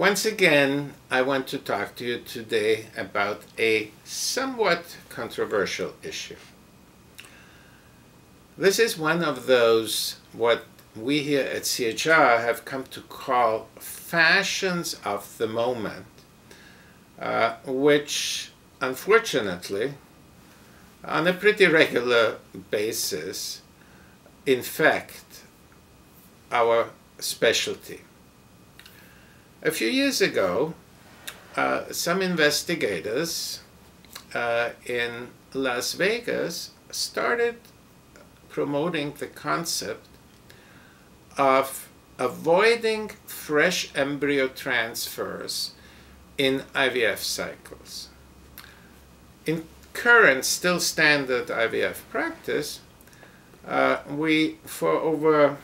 Once again, I want to talk to you today about a somewhat controversial issue. This is one of those, what we here at CHR have come to call fashions of the moment, uh, which unfortunately, on a pretty regular basis, infect our specialty. A few years ago, uh, some investigators uh, in Las Vegas started promoting the concept of avoiding fresh embryo transfers in IVF cycles. In current, still standard IVF practice, uh, we, for over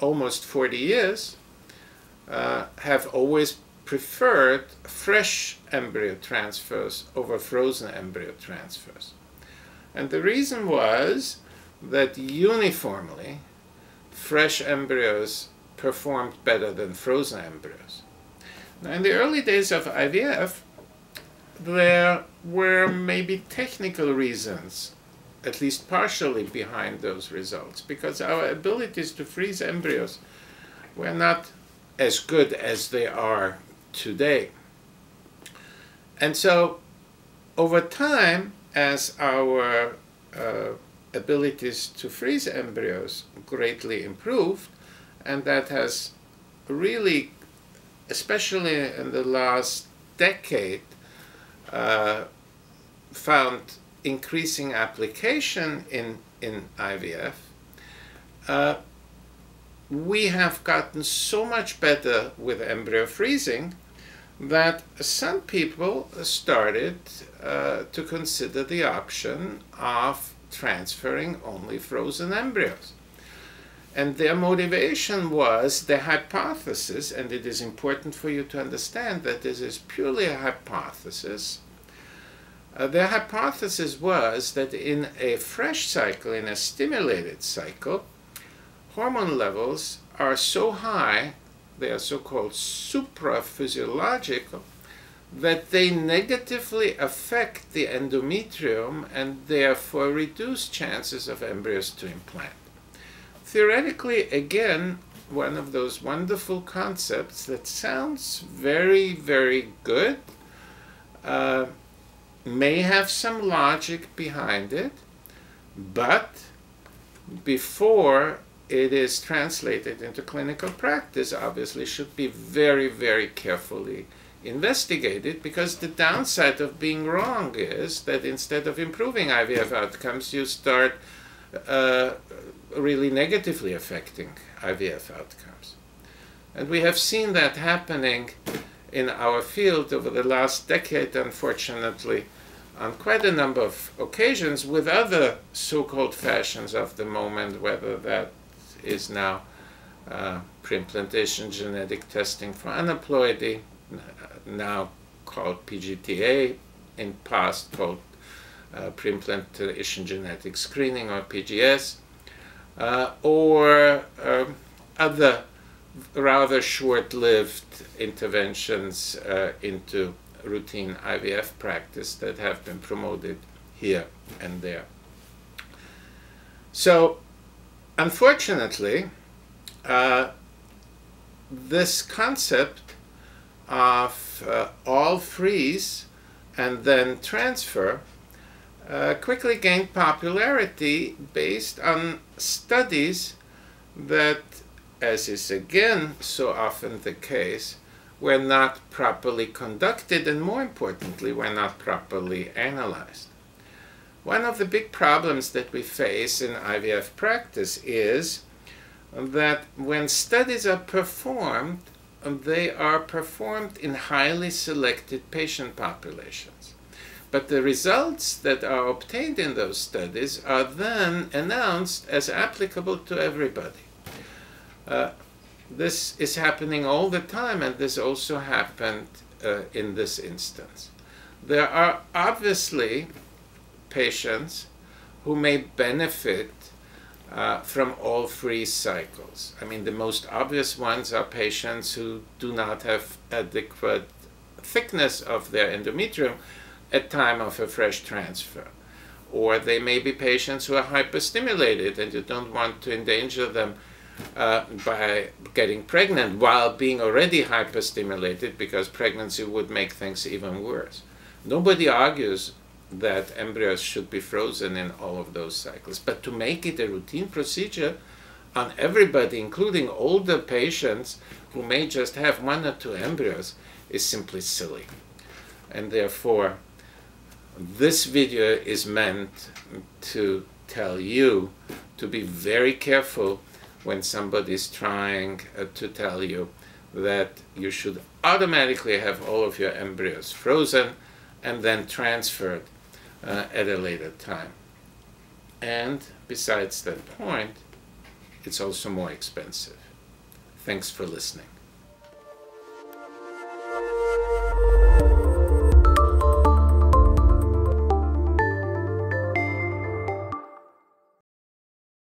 almost 40 years, have always preferred fresh embryo transfers over frozen embryo transfers. And the reason was that uniformly, fresh embryos performed better than frozen embryos. Now, in the early days of IVF, there were maybe technical reasons, at least partially behind those results, because our abilities to freeze embryos were not as good as they are today. And so, over time, as our uh, abilities to freeze embryos greatly improved, and that has really, especially in the last decade, uh, found increasing application in, in IVF, uh, we have gotten so much better with embryo freezing that some people started uh, to consider the option of transferring only frozen embryos. And their motivation was the hypothesis, and it is important for you to understand that this is purely a hypothesis. Uh, their hypothesis was that in a fresh cycle, in a stimulated cycle, hormone levels are so high, they are so-called supraphysiological, that they negatively affect the endometrium and therefore reduce chances of embryos to implant. Theoretically, again, one of those wonderful concepts that sounds very, very good, uh, may have some logic behind it, but before it is translated into clinical practice, obviously should be very, very carefully investigated because the downside of being wrong is that instead of improving IVF outcomes, you start uh, really negatively affecting IVF outcomes. And we have seen that happening in our field over the last decade, unfortunately, on quite a number of occasions with other so-called fashions of the moment, whether that is now uh, pre-implantation genetic testing for aneuploidy, now called PGTA, in past called uh, pre-implantation genetic screening or PGS, uh, or um, other rather short-lived interventions uh, into routine IVF practice that have been promoted here and there. So, unfortunately, uh, this concept of uh, all freeze and then transfer uh, quickly gained popularity based on studies that, as is again so often the case, were not properly conducted and more importantly were not properly analyzed. One of the big problems that we face in IVF practice is that when studies are performed, they are performed in highly selected patient populations. But the results that are obtained in those studies are then announced as applicable to everybody. Uh, this is happening all the time, and this also happened uh, in this instance. There are obviously patients who may benefit uh, from all freeze cycles. I mean, the most obvious ones are patients who do not have adequate thickness of their endometrium at time of a fresh transfer. Or they may be patients who are hyperstimulated and you don't want to endanger them uh, by getting pregnant while being already hyperstimulated because pregnancy would make things even worse. Nobody argues that embryos should be frozen in all of those cycles, but to make it a routine procedure on everybody, including older patients who may just have one or two embryos, is simply silly. And therefore, this video is meant to tell you to be very careful when somebody is trying uh, to tell you that you should automatically have all of your embryos frozen and then transferred uh, at a later time. And besides that point, it's also more expensive. Thanks for listening.